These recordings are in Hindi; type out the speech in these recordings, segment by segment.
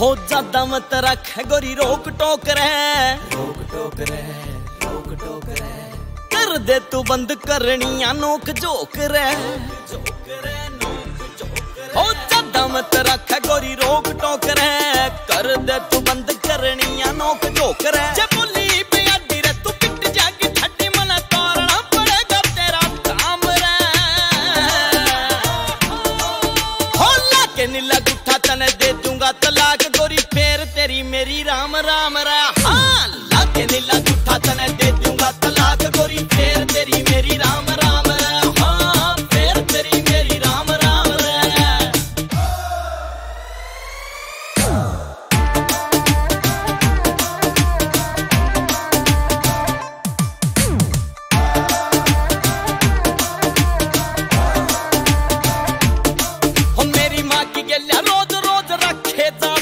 ਹੋ ਜਾਦਾ ਮਤ ਰੱਖ ਗੋਰੀ ਰੋਕ ਟੋਕ ਰਹਿ। ਰੋਕ ਟੋਕ ਰਹਿ ਰੋਕ ਟੋਕ ਰਹਿ। ਕਰ ਦੇ ਤੂੰ ਬੰਦ ਕਰਣੀਆਂ ਨੋਕ ਝੋਕ ਰਹਿ। ਝੋਕ ਰਹਿ ਨੋਕ ਝੋਕ ਹੋ ਜਾਦਾ ਮਤ ਰੱਖ ਗੋਰੀ ਰੋਕ ਟੋਕ ਰਹਿ। ਕਰ ਦੇ ਤੂੰ ਬੰਦ ਕਰਣੀਆਂ ਨੋਕ ਝੋਕ ਰਹਿ।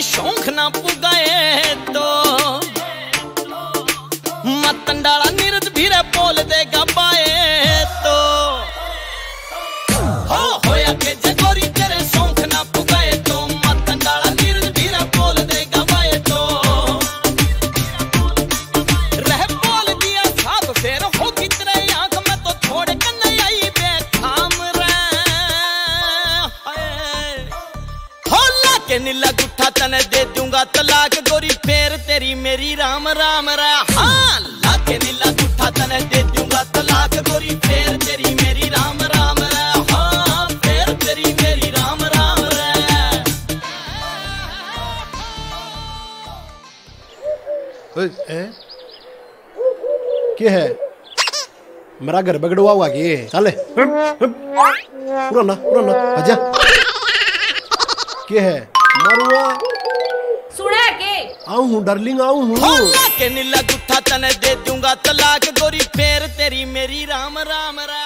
ਸ਼ੌਂਖ ਨਾ ਪੁਗਾਏ ਤੋ। ਮਤਨ ਡਾਲਾ ਨਿਰਦ ਵੀਰੇ ਬੋਲ ਦੇਗਾ ਪਾਏ ਤੋ। ਹੋ ਹੋਇਆ ਕਿ के नीला गुठा तने दे दूँगा तलाक। गोरी फेर तेरी मेरी राम राम रा हाँ ला के नीला गुठा तने दे दूँगा तलाक। गोरी फेर तेरी मेरी राम राम रा हाँ फेर तेरी मेरी राम राम रा ए? क्या है? मेरा घर बगड़वा हुआ कि? चले। पुराना पुराना आजा। क्या है? मरुआ। सुना के? आऊ हूँ डार्लिंग आऊ हूँ। के नीला गुत्था तने दे दूँगा तलाक गोरी फेर तेरी मेरी राम राम राम।